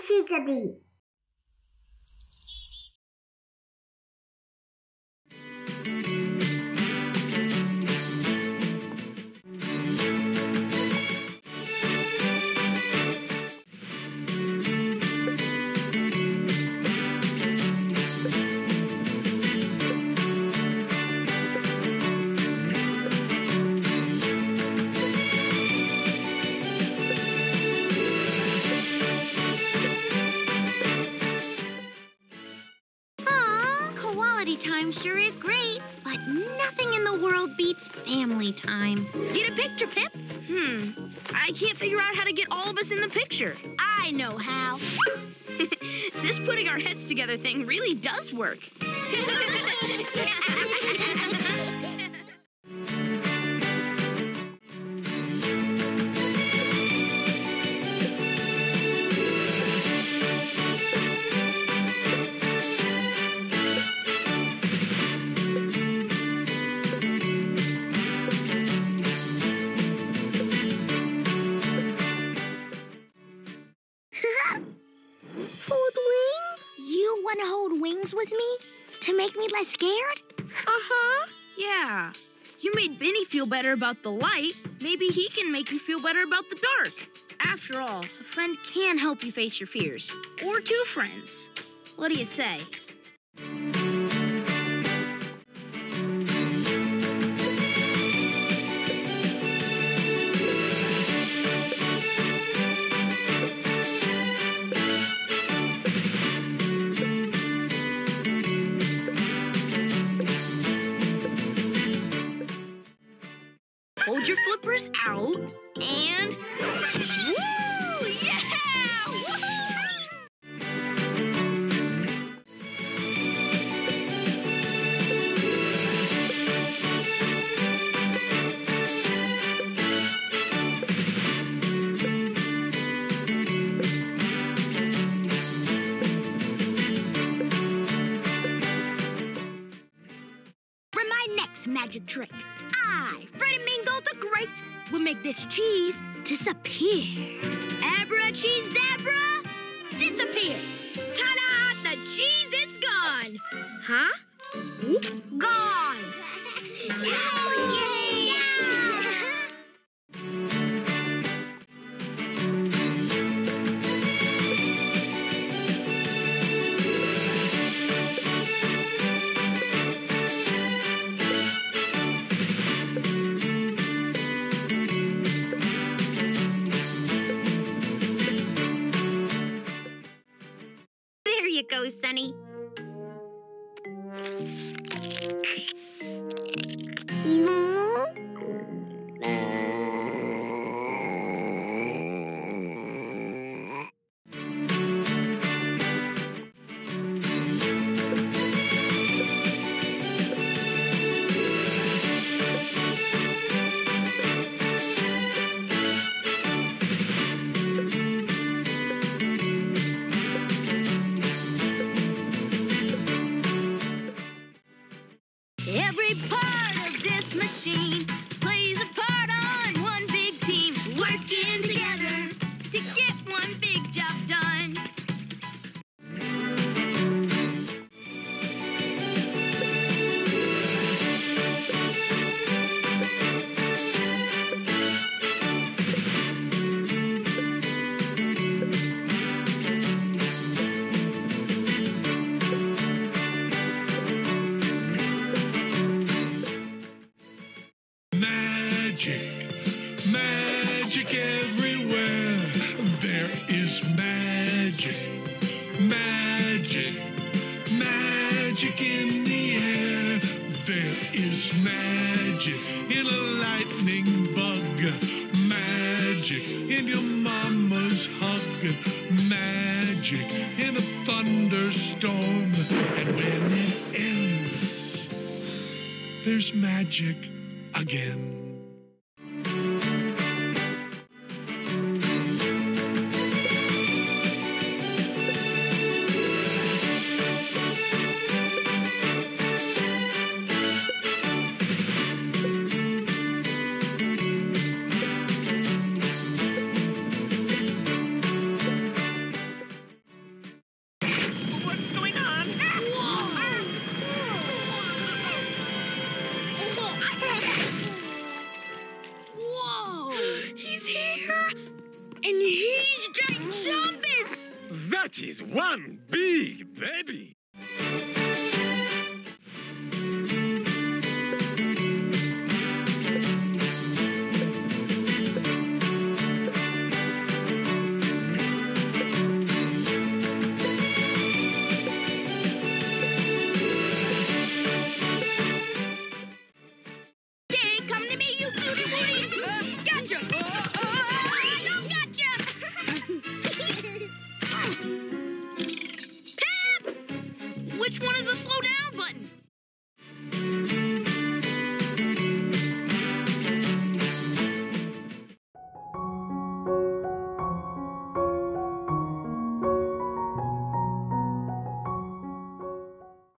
chickadee. Quality time sure is great, but nothing in the world beats family time. Get a picture, Pip. Hmm. I can't figure out how to get all of us in the picture. I know how. This putting our heads together thing really does work. To make me less scared? Uh-huh. Yeah. You made Benny feel better about the light. Maybe he can make you feel better about the dark. After all, a friend can help you face your fears. Or two friends. What do you say? Hold your flippers out and. Woo! Yeah! For my next magic trick, I, Freddy the Great, will make this cheese disappear. Abra cheese dabra, disappear. Ta-da! The cheese is gone. Huh? Oop, you go, Sunny. Every part of this machine magic everywhere. There is magic, magic, magic in the air. There is magic in a lightning bug, magic in your mama's hug, magic in a thunderstorm. And when it ends, there's magic again. That is one big baby.